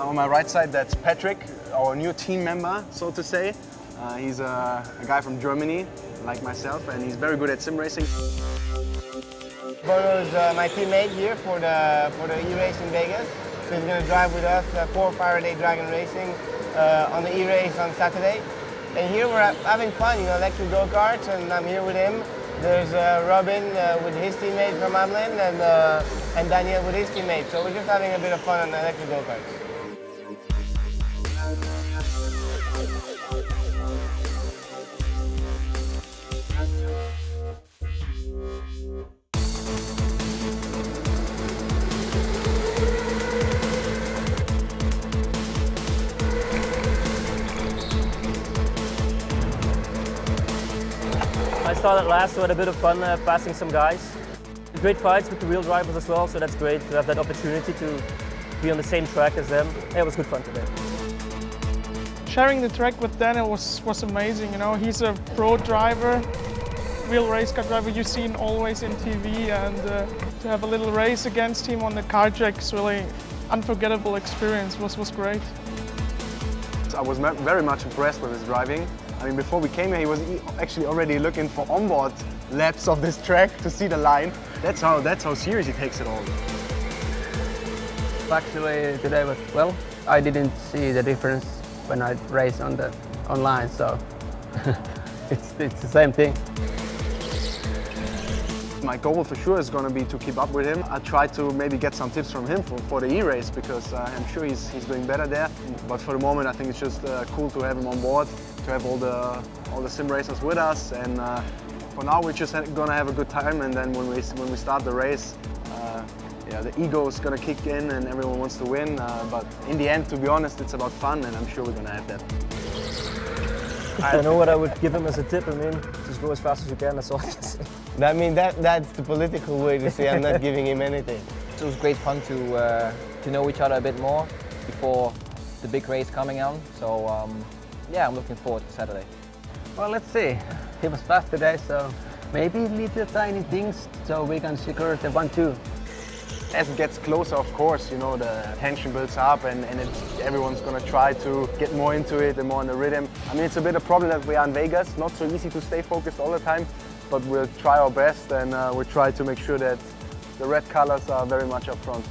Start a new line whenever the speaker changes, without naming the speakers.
On my right side, that's Patrick, our new team member, so to say. Uh, he's a, a, guy from Germany, like myself, and he's very good at sim racing.
Bono is uh, my teammate here for the for the E-Race in Vegas. So he's going to drive with us uh, for Faraday Dragon Racing uh, on the E-Race on Saturday. And here we're having fun, you know, electric go-karts, and I'm here with him. There's uh, Robin uh, with his teammate from Amlin, and, and Daniel with his teammate. So we're just having a bit of fun on electric go-karts.
I started last, so I had a bit of fun uh, passing some guys. Great fights with the real drivers as well, so that's great to have that opportunity to be on the same track as them. It was good fun today.
Sharing the track with Daniel was, was amazing, you know, he's a pro driver, real race car driver you've seen always in TV and uh, to have a little race against him on the car track is really unforgettable experience, was, was great.
I was very much impressed with his driving. I mean, before we came here, he was actually already looking for onboard laps of this track to see the line. That's how, that's how serious he takes it all.
Actually, today was, well, I didn't see the difference when I race on the online, so it's, it's the same thing.
My goal for sure is going to be to keep up with him. I try to maybe get some tips from him for, for the E-race because uh, I'm sure he's, he's doing better there. But for the moment, I think it's just uh, cool to have him on board, to have all the, all the sim racers with us. And uh, for now, we're just going to have a good time. And then when we, when we start the race, yeah, the ego is going to kick in and everyone wants to win. Uh, but in the end, to be honest, it's about fun and I'm sure we're going to have that.
I don't know what I would give him as a tip. I mean, just go as fast as you can, that's all I can say.
I mean, that, that's the political way to say I'm not giving him anything.
It was great fun to, uh, to know each other a bit more before the big race coming on. So, um, yeah, I'm looking forward to Saturday.
Well, let's see. He was fast today, so maybe little tiny things so we can secure the 1-2.
As it gets closer, of course, you know, the tension builds up and, and everyone's going to try to get more into it and more on the rhythm. I mean, it's a bit of a problem that we are in Vegas, not so easy to stay focused all the time, but we'll try our best and uh, we'll try to make sure that the red colors are very much up front.